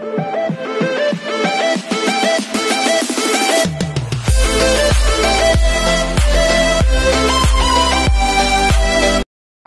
Thank you.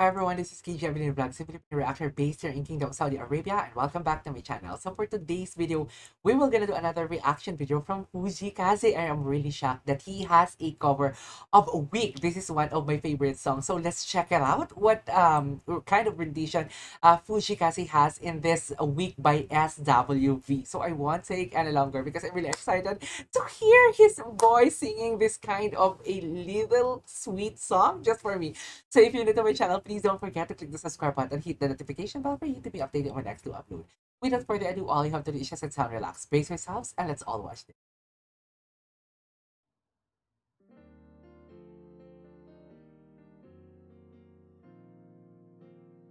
Hi everyone, this is KJ Avelino Vlog, simply reactor based here in Kingdom Saudi Arabia and welcome back to my channel. So for today's video, we will gonna do another reaction video from Fujii Kaze. I am really shocked that he has a cover of a Weak. This is one of my favorite songs. So let's check it out. What um kind of rendition uh, Fujii Kaze has in this Weak by SWV. So I won't take any longer because I'm really excited to hear his voice singing this kind of a little sweet song just for me. So if you're new to my channel, please don't forget to click the subscribe button and hit the notification bell for you to be updated when next to upload. Without further ado, all you have to do is just sit down, relax, brace yourselves, and let's all watch this.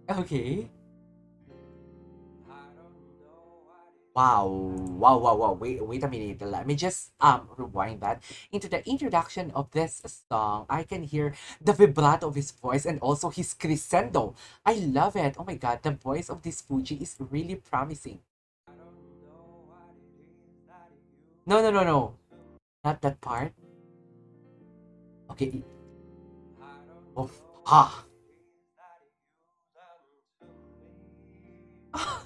Okay. Wow, wow, wow, wow. Wait, wait a minute. Let me just um rewind that. Into the introduction of this song, I can hear the vibrato of his voice and also his crescendo. I love it. Oh my god, the voice of this Fujii is really promising. No, no, no, no. Not that part. Okay. Oh, ha.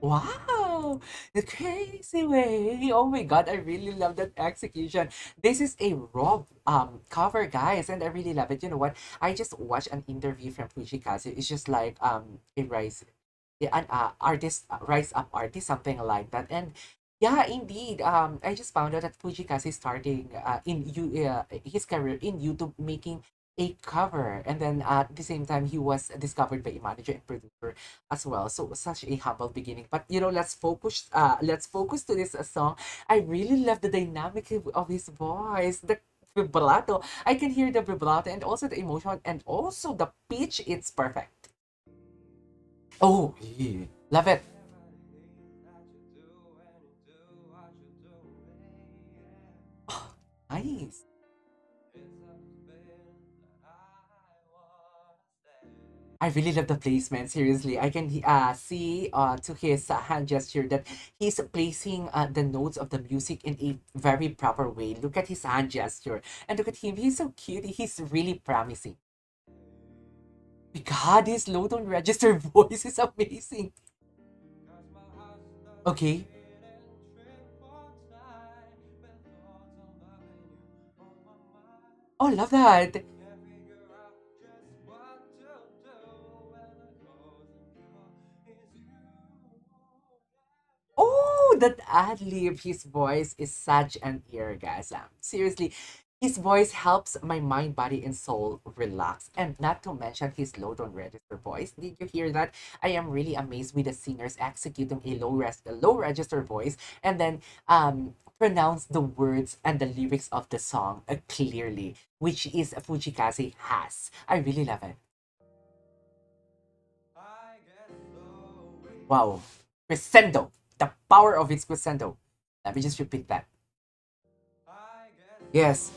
Wow, the crazy way. Oh my god, I really love that execution. This is a raw um cover, guys, and I really love it. You know what? I just watched an interview from Fujii Kaze. It's just like um a rise yeah, an uh, artist uh, rise up artist, something like that. And yeah, indeed. Um, I just found out that Fujii Kaze is starting uh in you uh, his career in YouTube making a cover and then at the same time he was discovered by a manager and producer as well. So such a humble beginning. But you know let's focus uh let's focus to this uh, song. I really love the dynamic of, his voice the vibrato. I can hear the vibrato and also the emotion and also the pitch. It's perfect. Oh yeah. love it. Oh, nice I really love the placement. Seriously, I can uh, see uh, to his uh, hand gesture that he's placing uh, the notes of the music in a very proper way. Look at his hand gesture. And look at him. He's so cute. He's really promising. God, his low tone register voice is amazing. Okay. Oh, love that. That ad lib, his voice is such an orgasm. Seriously, his voice helps my mind, body, and soul relax. And not to mention his low tone register voice. Did you hear that? I am really amazed with the singers executing a low rest, a low register voice, and then um pronounce the words and the lyrics of the song uh, clearly, which is Fujii Kaze has. I really love it. Wow. Crescendo the power of its crescendo. Let me just repeat that. Yes.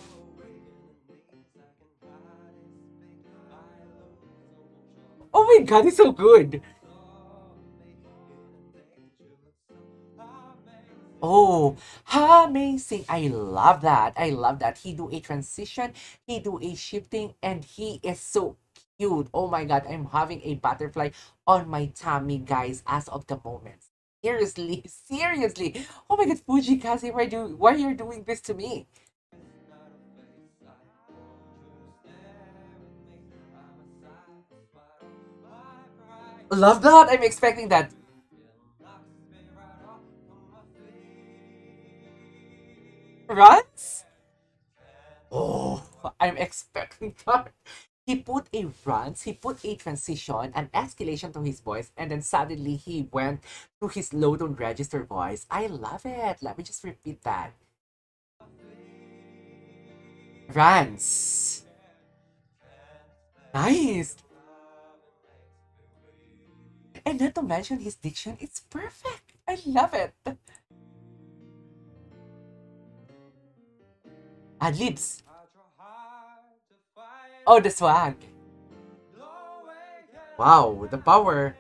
Oh my god, it's so good. Oh, amazing. I love that. I love that. He do a transition, he do a shifting, and he is so cute. Oh my god, I'm having a butterfly on my tummy, guys, as of the moment. Seriously, seriously. Oh my god, Fujii Kaze, why do why you're doing this to me? Love that. I'm expecting that. Runs? Oh, I'm expecting that. He put a runs, he put a transition, an escalation to his voice, and then suddenly he went to his low tone register voice. I love it. Let me just repeat that. Runs. Nice. And not to mention his diction, it's perfect. I love it. Ad libs. Oh, the swag. Wow, the power.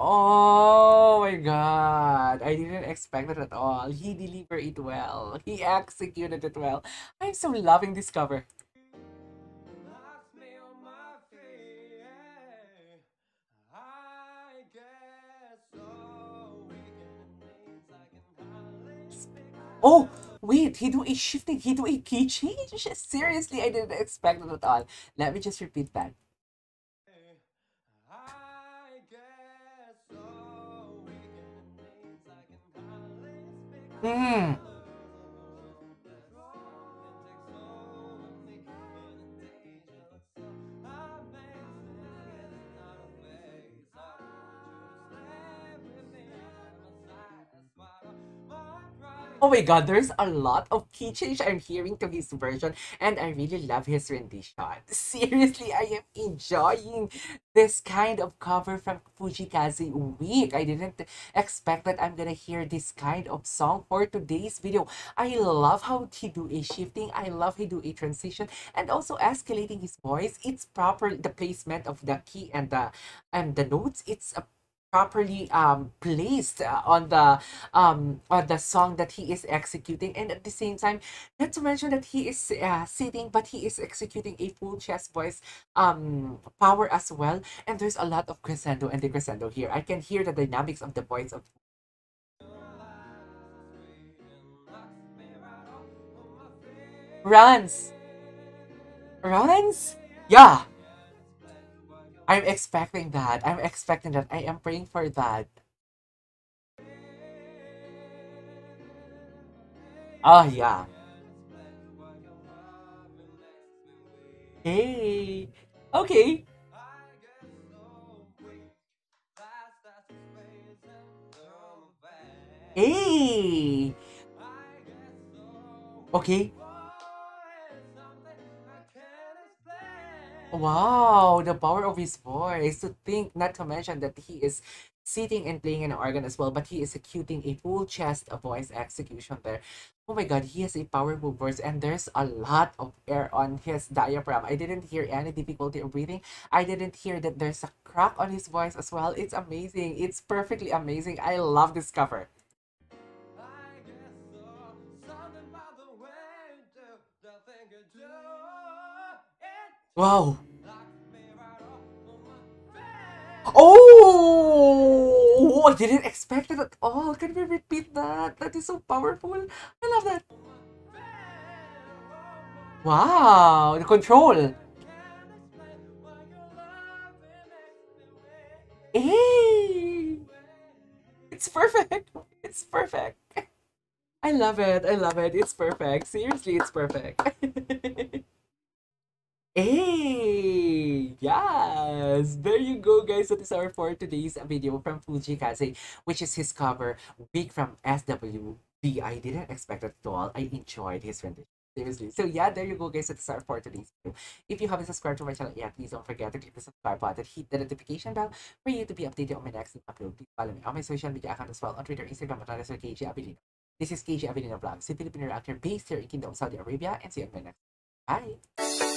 Oh my god. I didn't expect that at all. He delivered it well. He executed it well. I'm so loving this cover. Oh, wait, he do a shifting, he do a key change? Seriously, I didn't expect it at all. Let me just repeat that. Hmm. Oh my god, there's a lot of key change I'm hearing to his version, and I really love his rendition. Seriously, I am enjoying this kind of cover from Fujikaze Weak. I didn't expect that I'm gonna hear this kind of song for today's video. I love how he do a shifting, I love he do a transition, and also escalating his voice. It's proper the placement of the key and the and the notes. It's a properly um placed uh, on the um on the song that he is executing. And at the same time not to mention that he is uh, sitting but he is executing a full chest voice um power as well. And there's a lot of crescendo and decrescendo here. I can hear the dynamics of the voice of runs runs yeah I'm expecting that. I'm expecting that. I am praying for that. Oh, yeah. Hey. Okay. Hey. Okay. Wow, the power of his voice. To think, not to mention that he is sitting and playing an organ as well, but he is executing a full chest voice execution there. Oh my god, he has a powerful voice and there's a lot of air on his diaphragm. I didn't hear any difficulty of breathing. I didn't hear that there's a crack on his voice as well. It's amazing. It's perfectly amazing. I love this cover. Wow. Oh, I didn't expect it at all. Can we repeat that? That is so powerful. I love that. Wow, the control. Hey, it's perfect. It's perfect. I love it. I love it. It's perfect. Seriously, it's perfect. Hey! Yes! There you go, guys. That is our for today's video from Fujii Fujikaze, which is his cover, Weak from SWV. I didn't expect it at all. I enjoyed his rendition. Seriously. So yeah, there you go, guys. That is our for today's video. If you haven't subscribed to my channel yet, please don't forget to click the subscribe button, hit the notification bell for you to be updated on my next upload. Please follow me on my social media account as well on Twitter, Instagram, and as KG. This is KG Avelino Vlogs, a Filipino actor based here in Kingdom Saudi Arabia, and see you in my next. Bye!